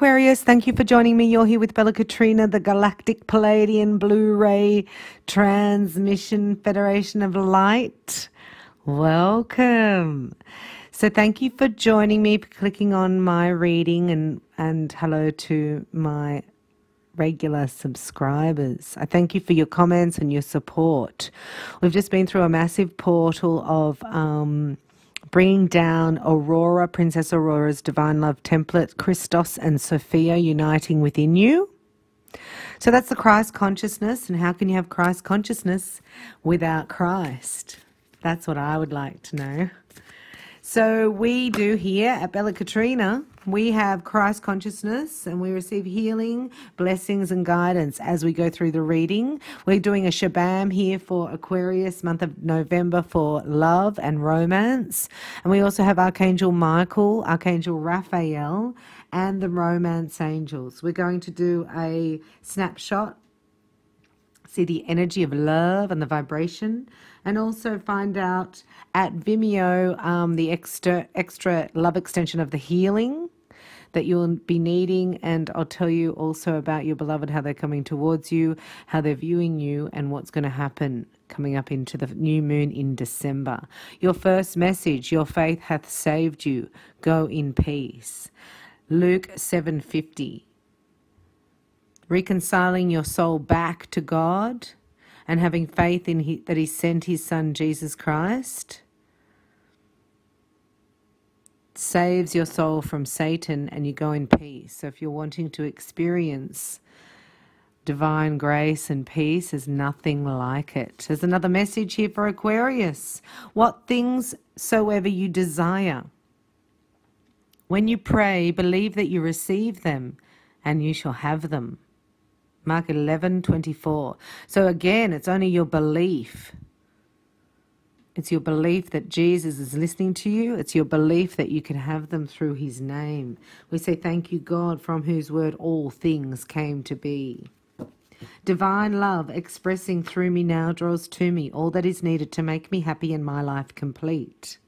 Aquarius. Thank you for joining me. You're here with Bella Katrina, the Galactic Pleiadian Blue Ray Transmission Federation of Light. Welcome. So, thank you for joining me, for clicking on my reading, and, and hello to my regular subscribers. I thank you for your comments and your support. We've just been through a massive portal of. Um, bringing down Aurora, Princess Aurora's divine love template, Christos and Sophia uniting within you. So that's the Christ consciousness. And how can you have Christ consciousness without Christ? That's what I would like to know. So we do here at Bella Katrina, we have Christ consciousness and we receive healing, blessings, and guidance as we go through the reading. We're doing a shabam here for Aquarius, month of November for love and romance. And we also have Archangel Michael, Archangel Raphael, and the romance angels. We're going to do a snapshot see the energy of love and the vibration, and also find out at Vimeo um, the extra extra love extension of the healing that you'll be needing. And I'll tell you also about your beloved, how they're coming towards you, how they're viewing you, and what's going to happen coming up into the new moon in December. Your first message, your faith hath saved you. Go in peace. Luke 750 reconciling your soul back to God and having faith in he, that He sent His Son Jesus Christ saves your soul from Satan and you go in peace. So if you're wanting to experience divine grace and peace, there's nothing like it. There's another message here for Aquarius. What things soever you desire. When you pray, believe that you receive them and you shall have them. Mark 11 24. So again, it's only your belief. It's your belief that Jesus is listening to you. It's your belief that you can have them through his name. We say, Thank you, God, from whose word all things came to be. Divine love expressing through me now draws to me all that is needed to make me happy and my life complete.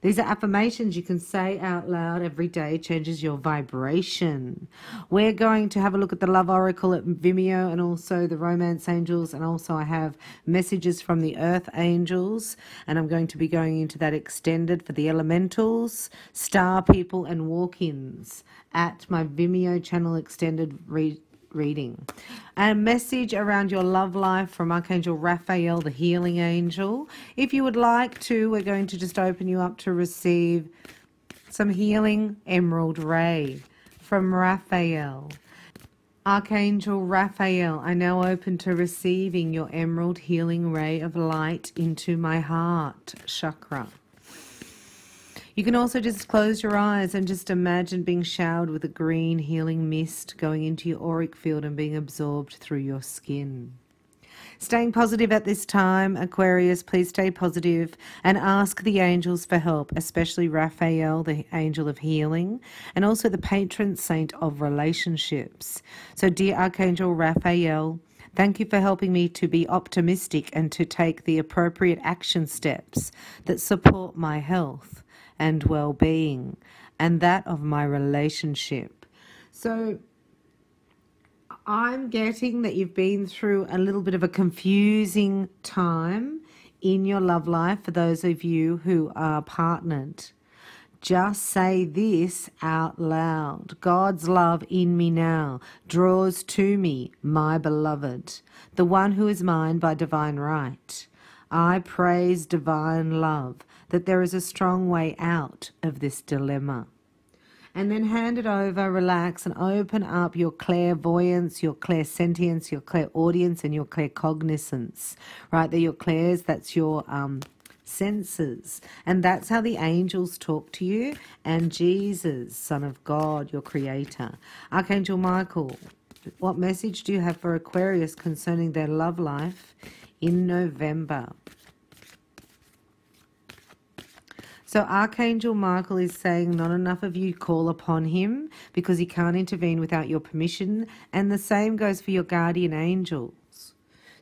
These are affirmations you can say out loud every day, changes your vibration. We're going to have a look at the Love Oracle at Vimeo and also the Romance Angels, and also I have messages from the Earth Angels, and I'm going to be going into that extended for the Elementals, Star People, and Walk ins at my Vimeo channel extended read reading. A message around your love life from Archangel Raphael, the healing angel. If you would like to, we're going to just open you up to receive some healing emerald ray from Raphael. Archangel Raphael, I now open to receiving your emerald healing ray of light into my heart chakra. You can also just close your eyes and just imagine being showered with a green healing mist going into your auric field and being absorbed through your skin. Staying positive at this time, Aquarius, please stay positive and ask the angels for help, especially Raphael, the angel of healing, and also the patron saint of relationships. So, dear Archangel Raphael, Thank you for helping me to be optimistic and to take the appropriate action steps that support my health and well being, and that of my relationship. So, I'm getting that you've been through a little bit of a confusing time in your love life for those of you who are partnered. Just say this out loud God's love in me now draws to me my beloved, the one who is mine by divine right. I praise divine love that there is a strong way out of this dilemma. And then hand it over, relax, and open up your clairvoyance, your clairsentience, your clairaudience, and your claircognizance. Right? They're your clairs, that's your um, senses. And that's how the angels talk to you, and Jesus, Son of God, your creator. Archangel Michael, what message do you have for Aquarius concerning their love life in November? So Archangel Michael is saying not enough of you call upon him because he can't intervene without your permission. And the same goes for your guardian angels.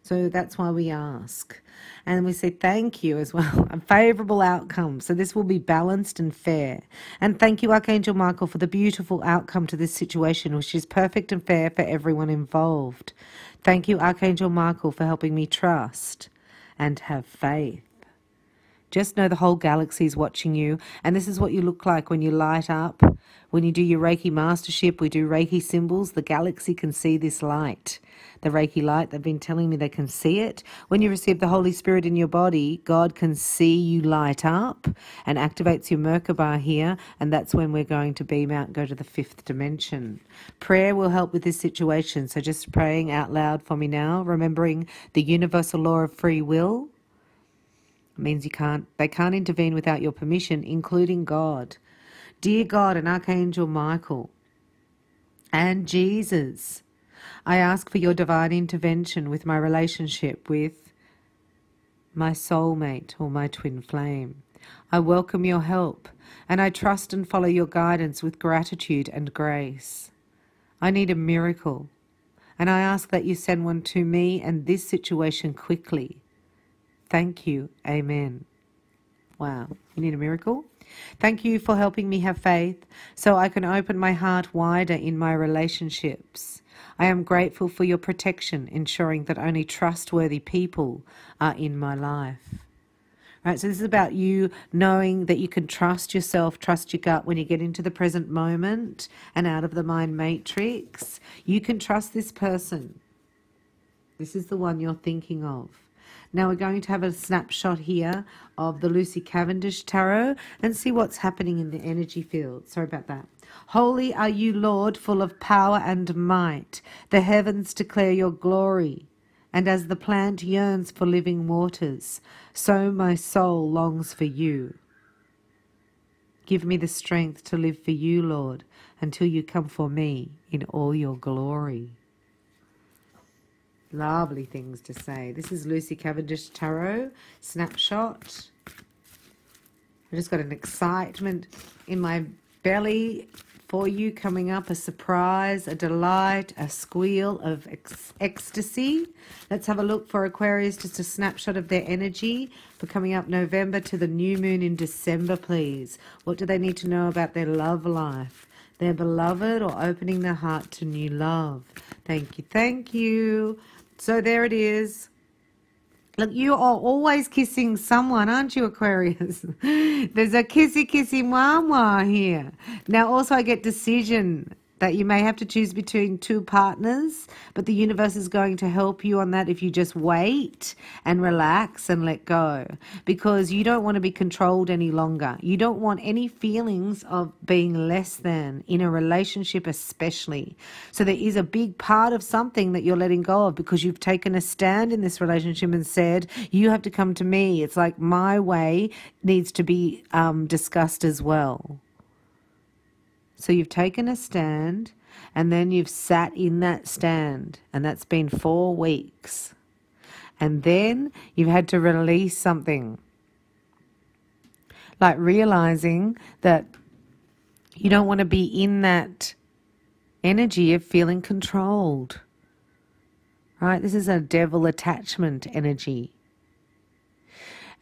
So that's why we ask. And we say thank you as well, a favorable outcome. So this will be balanced and fair. And thank you, Archangel Michael, for the beautiful outcome to this situation, which is perfect and fair for everyone involved. Thank you, Archangel Michael, for helping me trust and have faith. Just know the whole galaxy is watching you, and this is what you look like when you light up. When you do your Reiki mastership, we do Reiki symbols. The galaxy can see this light, the Reiki light. They've been telling me they can see it. When you receive the Holy Spirit in your body, God can see you light up and activates your Merkaba here, and that's when we're going to beam out and go to the fifth dimension. Prayer will help with this situation, so just praying out loud for me now, remembering the universal law of free will it means you can't they can't intervene without your permission, including God. Dear God and Archangel Michael and Jesus, I ask for your divine intervention with my relationship with my soulmate or my twin flame. I welcome your help and I trust and follow your guidance with gratitude and grace. I need a miracle and I ask that you send one to me and this situation quickly. Thank you. Amen. Wow. You need a miracle? Thank you for helping me have faith so I can open my heart wider in my relationships. I am grateful for your protection, ensuring that only trustworthy people are in my life. Right, so this is about you knowing that you can trust yourself, trust your gut when you get into the present moment and out of the mind matrix. You can trust this person. This is the one you're thinking of. Now we're going to have a snapshot here of the Lucy Cavendish Tarot and see what's happening in the energy field. Sorry about that. Holy are you, Lord, full of power and might. The heavens declare your glory. And as the plant yearns for living waters, so my soul longs for you. Give me the strength to live for you, Lord, until you come for me in all your glory. Lovely things to say. This is Lucy Cavendish Tarot snapshot. I just got an excitement in my belly for you coming up a surprise, a delight, a squeal of ec- ecstasy. Let's have a look for Aquarius, just a snapshot of their energy for coming up November to the new moon in December, please. What do they need to know about their love life? Their beloved or opening their heart to new love? Thank you, thank you. So there it is. Look, you are always kissing someone, aren't you, Aquarius? There's a kissy kissy mama here. Now, also, I get decision that you may have to choose between two partners, but the universe is going to help you on that if you just wait and relax and let go because you don't want to be controlled any longer. You don't want any feelings of being less than in a relationship, especially. So there is a big part of something that you're letting go of because you've taken a stand in this relationship and said, You have to come to me. It's like my way needs to be um, discussed as well. So you've taken a stand and then you've sat in that stand, and that's been four weeks. And then you've had to release something. Like realizing that you don't want to be in that energy of feeling controlled. Right? This is a devil attachment energy.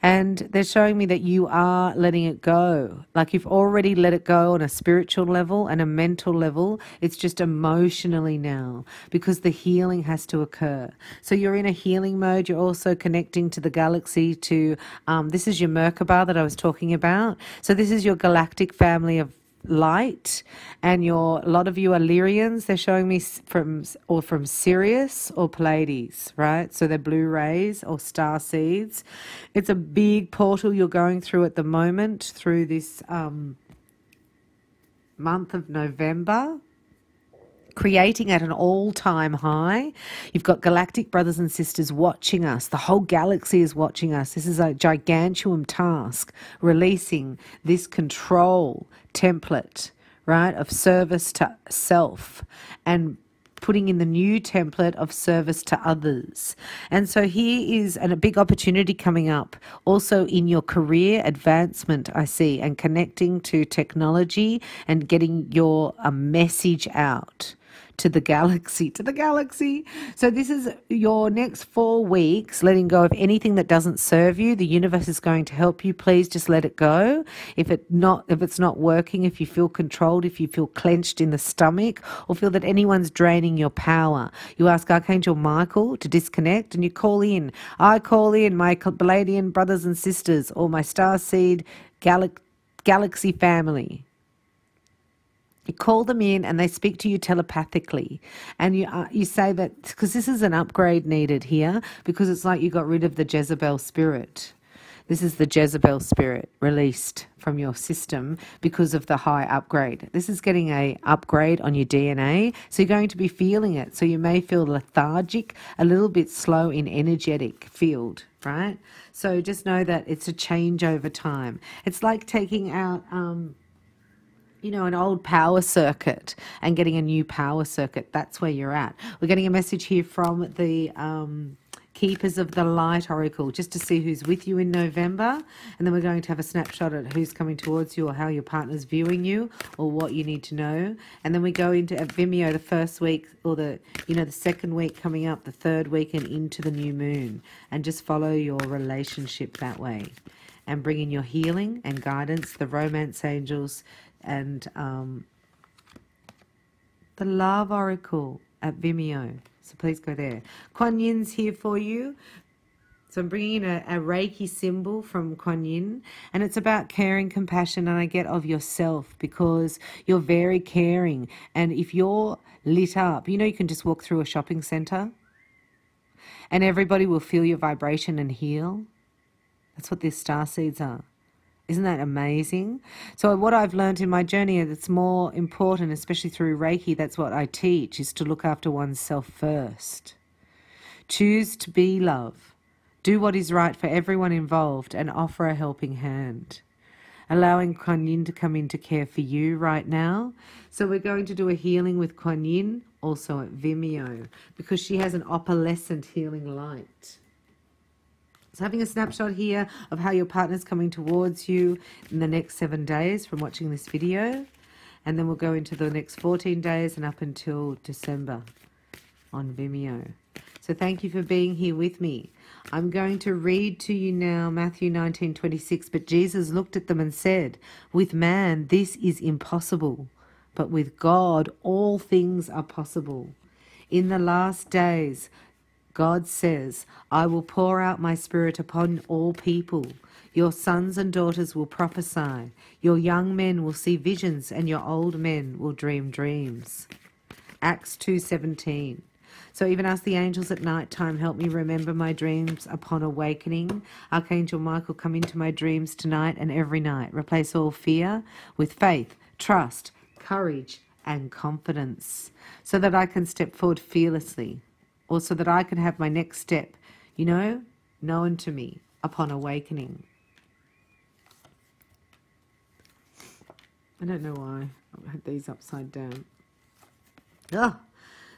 And they're showing me that you are letting it go. Like you've already let it go on a spiritual level and a mental level. It's just emotionally now because the healing has to occur. So you're in a healing mode. You're also connecting to the galaxy, to um, this is your Merkaba that I was talking about. So this is your galactic family of light and your a lot of you are Lyrians. They're showing me from or from Sirius or Pleiades right? So they're blue rays or star seeds. It's a big portal you're going through at the moment through this um, month of November creating at an all time high. You've got galactic brothers and sisters watching us. The whole galaxy is watching us. This is a gigantuan task, releasing this control template, right, of service to self and putting in the new template of service to others. And so here is an, a big opportunity coming up also in your career advancement, I see, and connecting to technology and getting your a message out to the galaxy, to the galaxy. So this is your next four weeks, letting go of anything that doesn't serve you. The universe is going to help you. Please just let it go. If it not, if it's not working, if you feel controlled, if you feel clenched in the stomach, or feel that anyone's draining your power, you ask Archangel Michael to disconnect, and you call in. I call in my Pleiadian brothers and sisters, or my star seed galaxy family you call them in and they speak to you telepathically and you uh, you say that because this is an upgrade needed here because it's like you got rid of the Jezebel spirit this is the Jezebel spirit released from your system because of the high upgrade. This is getting a upgrade on your DNA. So you're going to be feeling it. So you may feel lethargic, a little bit slow in energetic field, right? So just know that it's a change over time. It's like taking out um, you know, an old power circuit and getting a new power circuit. That's where you're at. We're getting a message here from the um, Keepers of the Light Oracle just to see who's with you in November. And then we're going to have a snapshot at who's coming towards you or how your partner's viewing you or what you need to know. And then we go into Vimeo the first week or the, you know, the second week coming up, the third week and into the new moon. And just follow your relationship that way and bring in your healing and guidance, the romance angels, and um, the Love Oracle at Vimeo. So please go there. Kuan Yin's here for you. So I'm bringing in a, a, Reiki symbol from Kuan Yin, and it's about caring, compassion, and I get of yourself because you're very caring. And if you're lit up, you know, you can just walk through a shopping center and everybody will feel your vibration and heal. That's what these star seeds are. Isn't that amazing? So what I've learned in my journey that's more important, especially through Reiki, that's what I teach, is to look after oneself first. Choose to be love. Do what is right for everyone involved and offer a helping hand. Allowing Kuan Yin to come in to care for you right now. So we're going to do a healing with Kuan Yin also at Vimeo because she has an opalescent healing light. So having a snapshot here of how your partner's coming towards you in the next seven days from watching this video. And then we'll go into the next 14 days and up until December on Vimeo. So thank you for being here with me. I'm going to read to you now Matthew 19:26. But Jesus looked at them and said, With man this is impossible, but with God all things are possible. In the last days, God says, I will pour out my spirit upon all people. Your sons and daughters will prophesy. Your young men will see visions and your old men will dream dreams. Acts 2:17. So even ask the angels at night time, help me remember my dreams upon awakening. Archangel Michael, come into my dreams tonight and every night. Replace all fear with faith, trust, courage, and confidence so that I can step forward fearlessly or so that I can have my next step, you know, known to me upon awakening. I don't know why I had these upside down. Ugh.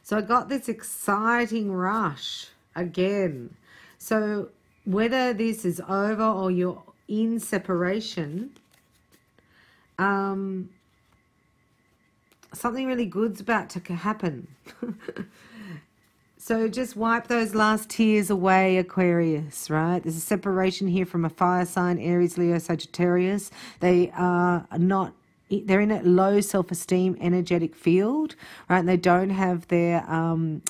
So I got this exciting rush again. So whether this is over or you're in separation, um, something really good's about to happen. So just wipe those last tears away, Aquarius, right? There's a separation here from a fire sign, Aries, Leo, Sagittarius. They are not they're in a low self-esteem energetic field right and they don't have their um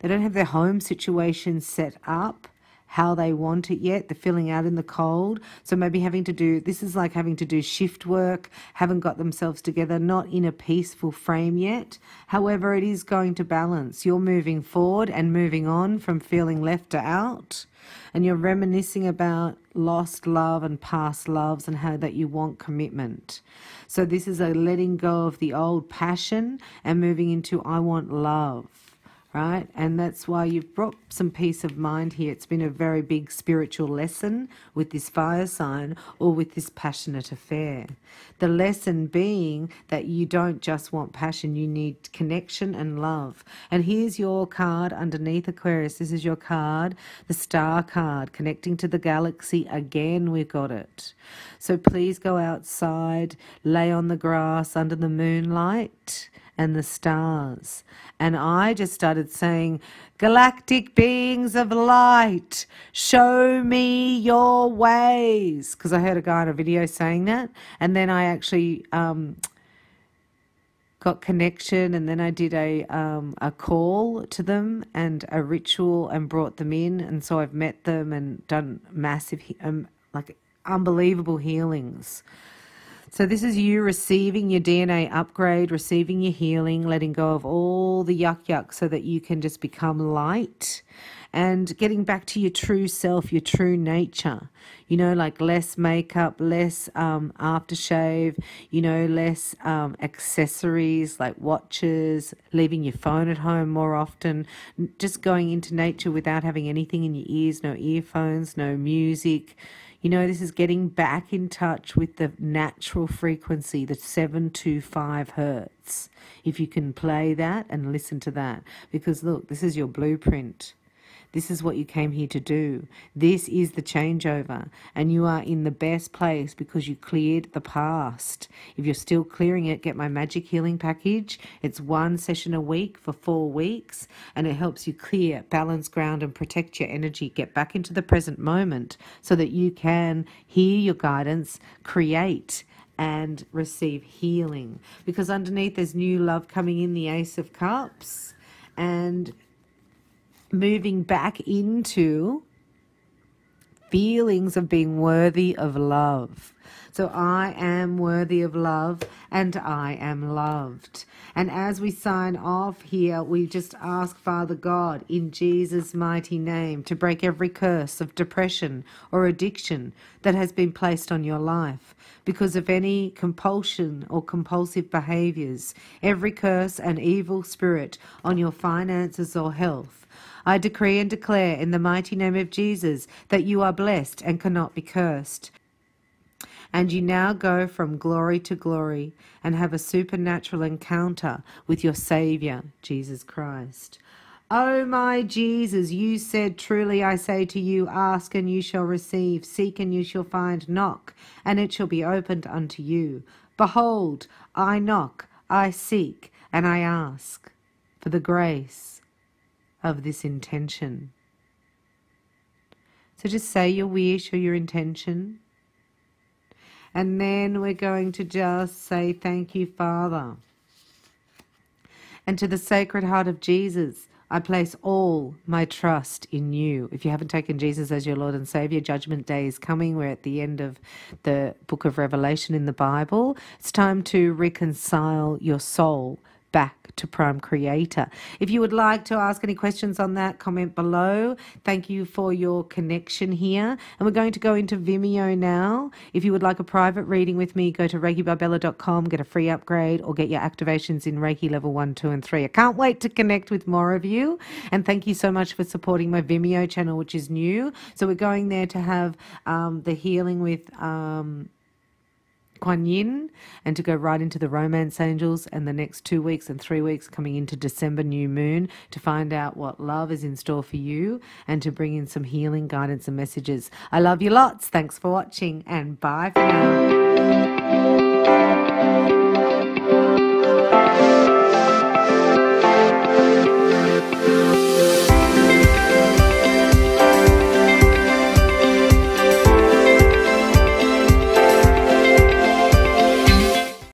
they don't have their home situation set up how they want it yet. They're filling out in the cold. So maybe having to do, this is like having to do shift work, haven't got themselves together, not in a peaceful frame yet. However, it is going to balance. You're moving forward and moving on from feeling left out. And you're reminiscing about lost love and past loves and how that you want commitment. So this is a letting go of the old passion and moving into I want love right? And that's why you've brought some peace of mind here. It's been a very big spiritual lesson with this fire sign or with this passionate affair. The lesson being that you don't just want passion, you need connection and love. And here's your card underneath Aquarius. This is your card, the star card, connecting to the galaxy. Again, we've got it. So please go outside, lay on the grass under the moonlight and the stars. And I just started saying, Galactic beings of light, show me your ways. Because I heard a guy in a video saying that. And then I actually um, got connection and then I did a um, a call to them and a ritual and brought them in and so I've met them and done massive um, like unbelievable healings so, this is you receiving your DNA upgrade, receiving your healing, letting go of all the yuck yuck so that you can just become light and getting back to your true self, your true nature. You know, like less makeup, less um, aftershave, you know, less um, accessories like watches, leaving your phone at home more often, just going into nature without having anything in your ears, no earphones, no music you know, this is getting back in touch with the natural frequency, the 725 hertz. If you can play that and listen to that, because look, this is your blueprint. This is what you came here to do. This is the changeover. And you are in the best place because you cleared the past. If you're still clearing it, get my magic healing package. It's one session a week for four weeks. And it helps you clear, balance ground, and protect your energy. Get back into the present moment so that you can hear your guidance, create and receive healing. Because underneath there's new love coming in, the Ace of Cups. And moving back into feelings of being worthy of love. So I am worthy of love and I am loved. And as we sign off here, we just ask Father God in Jesus' mighty name to break every curse of depression or addiction that has been placed on your life because of any compulsion or compulsive behaviors, every curse and evil spirit on your finances or health I decree and declare in the mighty name of Jesus that you are blessed and cannot be cursed. And you now go from glory to glory and have a supernatural encounter with your Saviour, Jesus Christ. Oh, my Jesus, you said, Truly I say to you, ask and you shall receive, seek and you shall find, knock and it shall be opened unto you. Behold, I knock, I seek, and I ask for the grace of this intention. So just say your wish or your intention. And then we're going to just say, Thank you, Father. And to the Sacred Heart of Jesus, I place all my trust in you. If you haven't taken Jesus as your Lord and Savior, Judgment Day is coming. We're at the end of the book of Revelation in the Bible. It's time to reconcile your soul back to Prime Creator. If you would like to ask any questions on that, comment below. Thank you for your connection here. And we're going to go into Vimeo now. If you would like a private reading with me, go to ReikiByBella.com, get a free upgrade, or get your activations in Reiki level 1, 2, and 3. I can't wait to connect with more of you. And thank you so much for supporting my Vimeo channel, which is new. So we're going there to have um, the healing with. Um, Kuan Yin and to go right into the Romance Angels and the next two weeks and three weeks coming into December New Moon to find out what love is in store for you and to bring in some healing guidance and messages. I love you lots. Thanks for watching and bye for now.